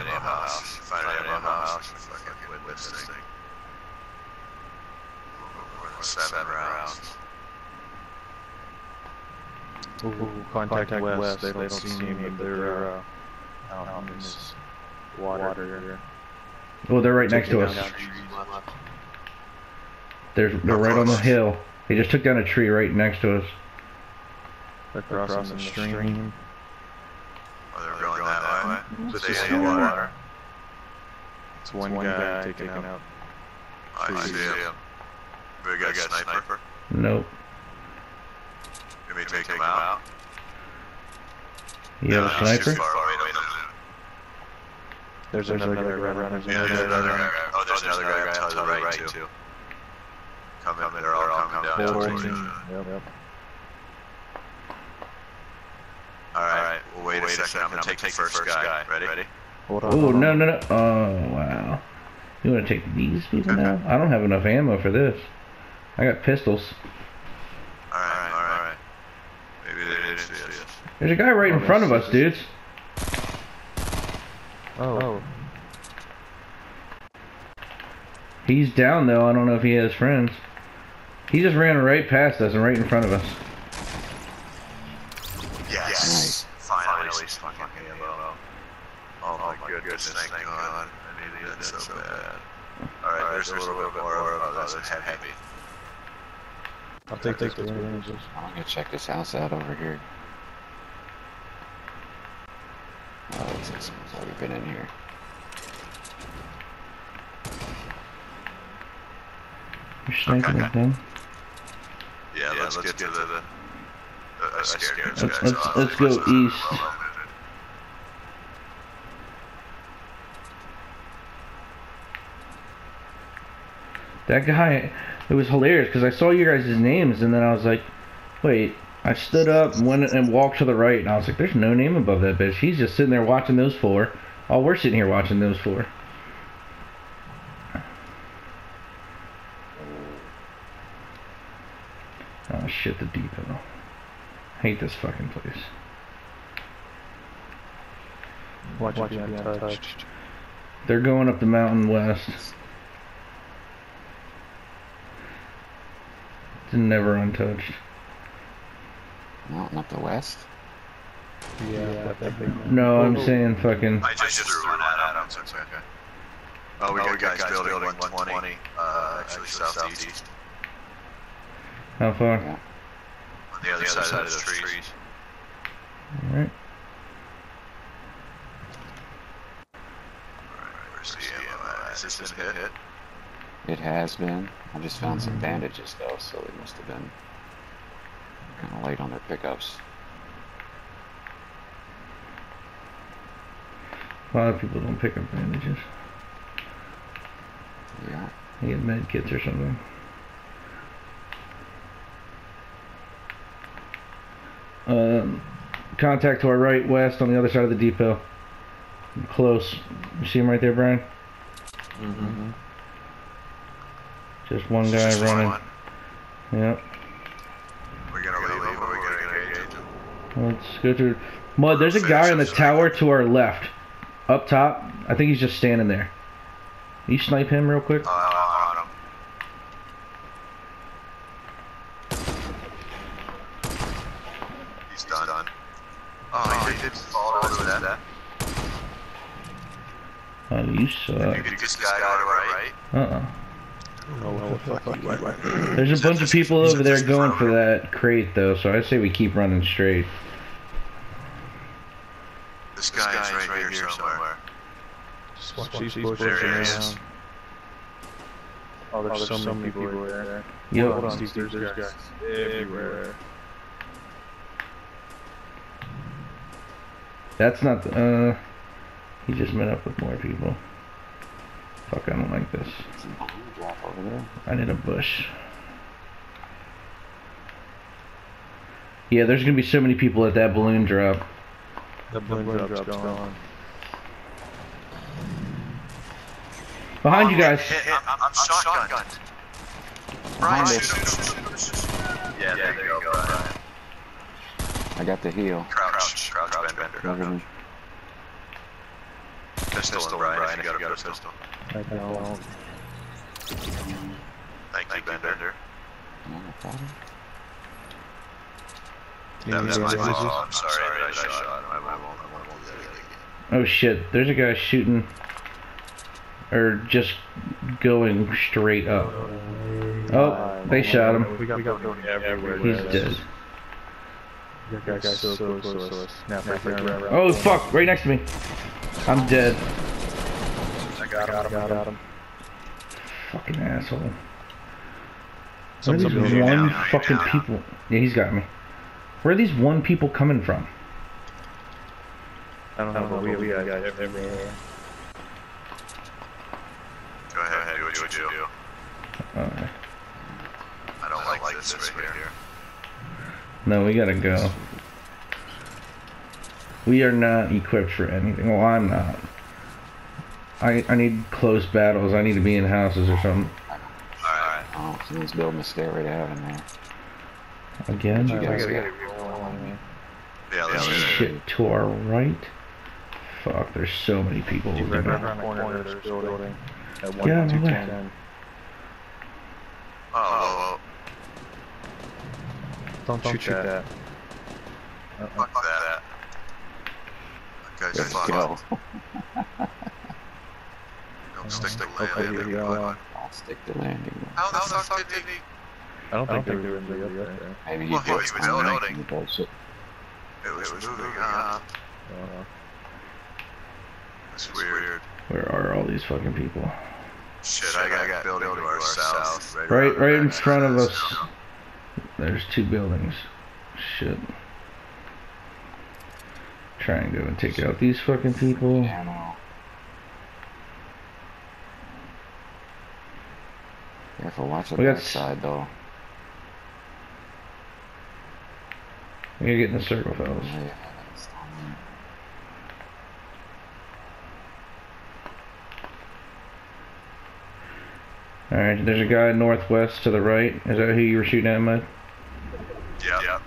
an ammo house. Find an ammo house. Fucking win this thing. Seven rounds. Ooh, contact, west. west. They, don't see me, but they're uh, out in this water here. Oh, they're right next to us. They're, they're right on the hill. They just took down a tree right next to us. They're crossing, crossing the stream. stream. Oh, they're going that way. But they see water. It's one, one guy, guy taking out. out. I see him. We got a sniper. Nope. You may take, him out. You have a sniper? There's, there's another, another guy running. Yeah, there's another guy. Oh, there's another guy to the right, too. Coming, they're all coming down towards you. Yep, yep. Alright, we'll wait, wait a second. I'm gonna take, take the first, first guy. guy. Ready? Ready? Hold on. Oh, no, no, no. Oh, wow. You wanna take these people now? I don't have enough ammo for this. I got pistols. Alright, alright. Maybe they didn't see us. There's a guy right in oh, front of us, dudes. Oh. oh. He's down though. I don't know if he has friends. He just ran right past us and right in front of us. Finally, Finally fucking ammo. Oh my, oh my goodness, thank, thank God. I needed that so, so bad. Alright, All there's, there's a little bit more of this heavy. I'll take, take those bandages. I'm gonna check this house out over here. Oh, looks like someone's already been in here. You're sniping okay. them. Yeah, yeah, let's, let's get, get, to the... the uh, I scared those let's, Let's, let's go east. That guy, it was hilarious because I saw you guys' names and then I was like, wait, I stood up and went and walked to the right and I was like, there's no name above that bitch. He's just sitting there watching those four. Oh, we're sitting here watching those four. Oh shit, the depot. hate this fucking place. Watch, Watch it be untouched. They're going up the mountain west. Never untouched. Mountain not the west? Yeah, yeah No, I'm saying fucking. I just, just threw one at him, so it's okay. Oh, we, oh, got, we got guys, guys building, building 120, 120 uh, actually, actually southeast. southeast. How far? Yeah. On the other, the other side, side, of those trees. trees. Alright. Alright, where's the ammo Has this been hit? It has been. I just found some bandages though, so they must have been kind of late on their pickups. A lot of people don't pick up bandages. Yeah. They get med kits or something. Um, contact to our right, west, on the other side of the depot. Close. You see him right there, Brian? Mm-hmm. Just one guy Just running. One. Yep. We're gonna leave him, we're gonna engage him. Let's go through. Mud, there's a guy in the tower to our left. Up top. I think he's just standing there. You snipe him real quick? Uh, Oh, you suck. You this guy right? Uh-uh. Oh, There's a bunch of people over there going for that crate, though, so I say we keep running straight. This guy, this guy is right, right here somewhere. Just watch these bushes around. Oh, there's, oh, there's so, many people, people there. there. Yep. Hold on, Steve, there's, there's guys everywhere. That's not, uh... He just met up with more people. Fuck, I don't like this. I need a bush. Yeah, there's gonna be so many people at that balloon drop. The balloon, balloon drop's, drop's gone. gone. Behind oh, you guys. Hit, hit. I'm, I'm shotgunned. Brian, Yeah, there, there you go, Brian. I got the heel. Crouch, crouch, crouch bender. bender. pistol, and Brian, if you got a pistol. I don't. Thank you, Bender. No problem. That was my fault. yeah. I'm sorry that I shot him. I won't, I won't do that again. Oh shit, there's a guy shooting. Or just going straight up. Oh, they shot him. We got, we got building everywhere. He's dead. That guy's so close to us. Snap right there. Oh fuck, right next to me. I'm dead. I got him. I got him. Fucking asshole. Where are these one down, fucking down. people? Yeah, he's got me. Where are these one people coming from? I don't know, but we, we got guys everywhere. Go ahead, do what you do. Uh, I don't like this right here. no, we gotta go. We are not equipped for anything. Well, I'm not. I I need close battles. I need to be in houses or something. Alright. Oh, someone's building a stairway to heaven there. Again? You guys gotta got- get rolling. Yeah, let's Yeah, do. Shit, to our right? Fuck, there's so many people. Right looking around at- the corner, there's building. At Get out of the way. 1, Oh, Don't, don't shoot that. well, fuck that. That guy's Let's fucked. go. Don't stick the Okay, landing. here we go. I'll stick the landing. How the fuck did he? I don't think they were really up there. Maybe you Well, he was something building. and bullshit. It was moving up. Uh, It's weird. Where are all these fucking people? Shit, I got, I got building to our south. Right, around right in front of us. There's two buildings. Shit. Try and go and take out these fucking people. Ammo. Careful, watch the We got side though. We gotta get in the circle, fellas. Yeah, that's down there. Alright, there's a guy northwest to the right. Is that who you were shooting at, Mud? Yep. Yep.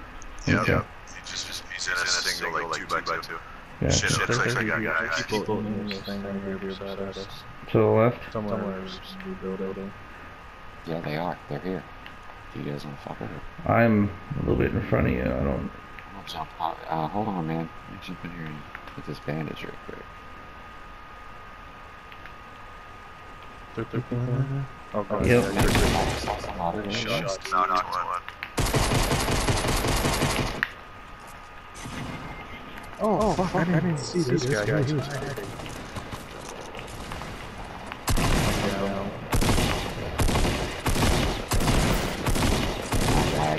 Yep. Okay. Yep. He just, just he's in a single, like, two by two. Yeah. Shit, To looks like I There's got maybe guys. people in this thing right here beside us. the left. Somewhere there's a new building. Yeah, they are. They're here. You guys want to fuck with it? I'm a little bit in front of you. I don't. I'll jump out. Uh, hold on, man. Let me jump in here and get this bandage real quick. They're peeking in? Oh, God. Yep. yeah, you're- I saw somebody. Shots. No, not one. Oh, fuck, I didn't see this guy. He was hiding. Down.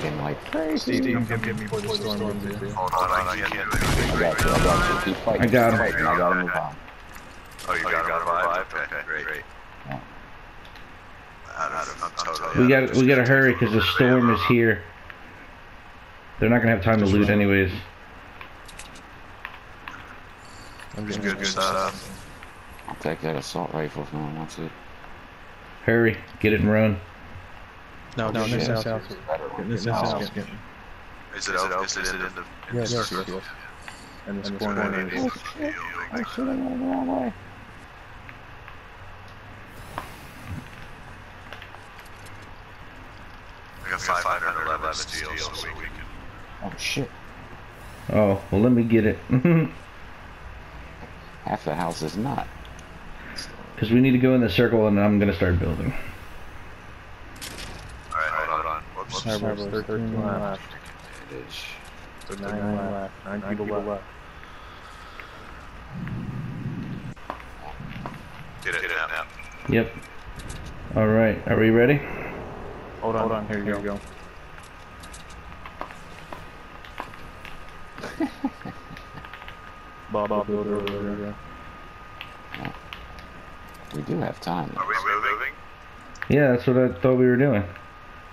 I'm lagging like crazy. Steve, come get me before the storm comes in. Hold on, I can't do I anything. got you. I got you. Keep fighting. I got keep him. fighting. I gotta move on. Oh, you got, got revived? Okay, great. great. Yeah. I don't know, I'm totally We got we gotta hurry because the storm is here. They're not gonna have time to loot anyways. I'm It's getting good stuff. I'll take that assault rifle if no one wants it. Hurry, get it and run. No, no, shit. this house. Better Getting this no. house. Is it out? Is it in the? Yes, yes, yes. And this corner is. Oh shit! Oh shit! I went the wrong way. I got 511 steel, so we can. Oh shit! Oh, well let me get it. Half the house is not. Because we need to go in the circle and I'm gonna start building. Alright, hold on. Whoops. Harbor, 13 left. Bandage. So 9 left. 9 people left. Get it, get it now. Yep. Alright, are we ready? Hold on, hold on. Here you go. Bob, Bob, builder over there. We do have time. Are we moving? Yeah, that's what I thought we were doing.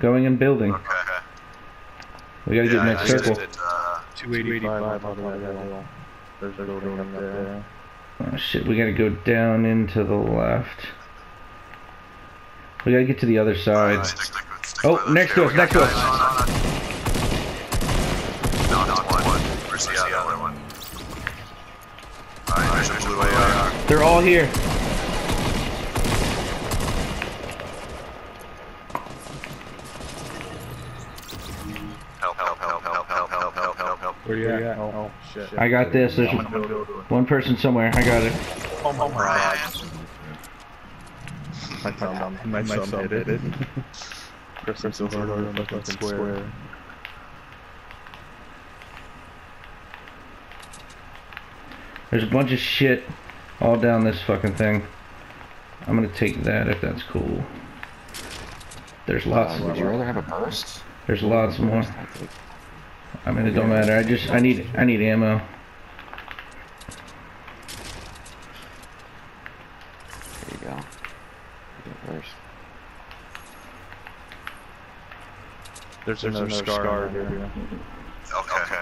Going and building. Okay. We gotta get in Yeah, that I circle. did, uh, 285 on that hill. There's a building up there. Oh shit, we gotta go down into the left. We gotta get to the other side. stick- stick- stick Oh, next here. to us, next to us. guys No, one. Where's the other one? Alright, there's a blue AR. They're all here. Where you at? Oh, shit. I got this. There's I'm gonna build it. one person somewhere. I got it. Oh my Brian. My thumb, my, my thumb hit it. Pressing so hard on the fucking square. There's a bunch of shit all down this fucking thing. I'm gonna take that if that's cool. There's lots. Uh, would you rather have a burst? There's lots more. I mean, it don't matter. I just, I need, I need ammo. There you go. You go first. There's, another, scar, here. Okay.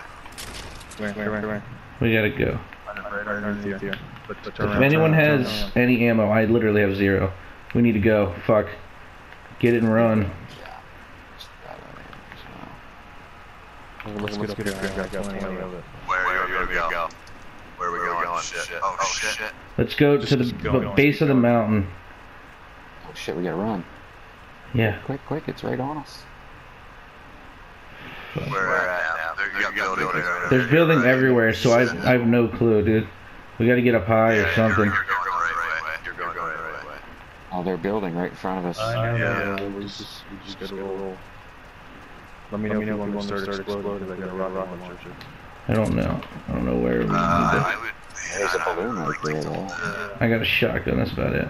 Where, where, where, where? We gotta go. Right underneath you. But, but If around, anyone around, has turn any ammo, I literally have zero. We need to go. Fuck. Get it and run. Yeah. Just grab that in as well. around. Let's, get up here. I got plenty of it. Where are you gonna go? Where are we going? Shit. Oh, oh shit. Let's go Just- to the just go, b- go, base of the mountain. Oh shit, we gotta run. Yeah. Quick, quick, it's right on us. Where at now? There, you got building there. There's building everywhere, so I, I have no clue, dude. We gotta get up high or something. You're, you're going the right way. You're going the right way. Oh, they're building right in front of us. I know. Yeah. We just, we just gotta roll. Let me know if you want to start exploding. Because I got a rocket launcher. I don't know. I don't know where we need Uh, to. I would. There's a balloon right there, though. I got a shotgun. That's about it.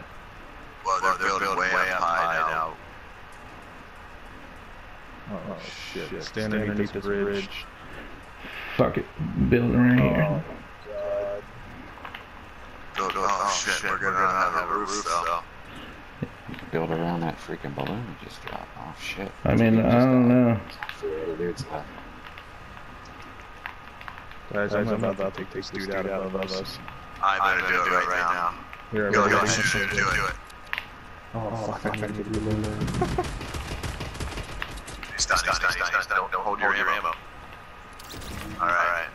Well, they're building way up high now. Oh, shit. Stand underneath this bridge. Fuck it. Building right here. Oh, God. Go, go. Oh, shit. We're gonna have a roof though. Build around that freaking balloon that just dropped. Oh shit. I mean, I don't know. Three other dudes left. Guys, I'm about to take this dude out above us. I'm gonna do it right now. Here, Go, I'm go, gonna- shoot, shoot, do it. Oh, fuck, I gotta get the balloon. He's done, he's done, he's done. Don't, don't hold your ammo. Alright.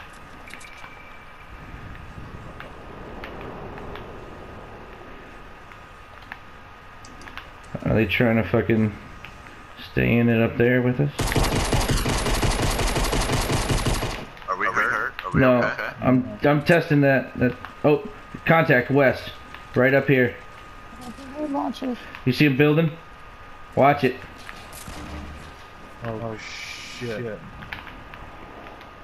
Are they trying to fucking stay in it up there with us? Are we hurt? Are we No, okay? I'm I'm testing that. That oh, contact west, right up here. You see a building? Watch it. Oh, oh shit.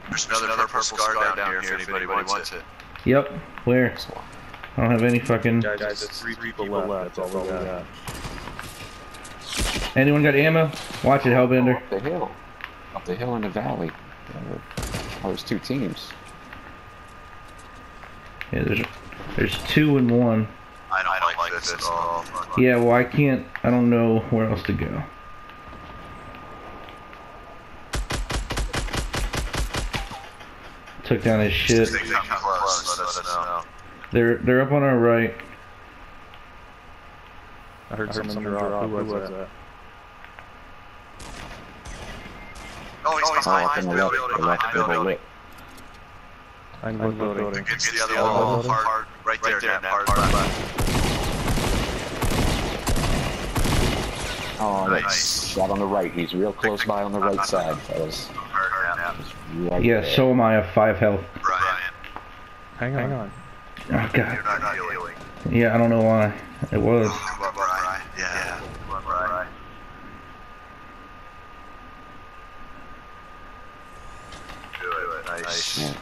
There's another purple scar down here if anybody wants it. Yep. Where? I don't have any fucking. Guys, there's three people left. That's all we got. Anyone got ammo? Watch it, Hellbender. Up the hill. Up the hill in the valley. Oh, there's two teams. Yeah, there's there's two and one. I don't, I don't like this at all. Yeah, well I can't. I don't know where else to go. Took down his shit. They come close, let us know. They're they're up on our right. I heard, someone drop. Who was that? Oh, he's Oh, behind the the building. The left Behind the middle building. Lip. I know the building. Against the other wall. Hard, right there, that hard left. Oh, Nice. nice. Shot on the right. He's real close by on the right side, fellas. Hurt. Right Yeah, there. so am I. I have five health. Brian, Hang on. Hang on. Oh god. you're not healing. Yeah, I don't know why. It was. Come on, Brian. Yeah. Come Brian. Good. Nice. Yeah.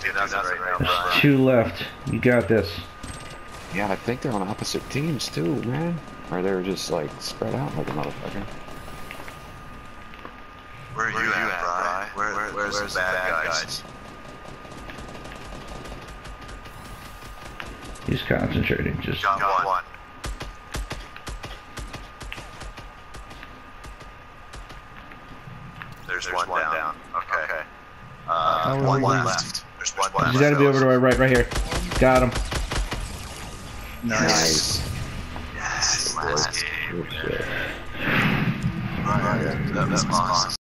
Do nothing right now, There's two left. You got this. Yeah, I think they're on opposite teams too, man. Or they're just like spread out like a motherfucker. Where are you at, Brian? Where, where, where's, the bad guys? He's concentrating. Just Got one. There's, one, down. Okay. Uh, one we left. One left. You gotta be over to our right, right here. Got him. Nice. Yes. Last game. Good shit. Brian, that was awesome.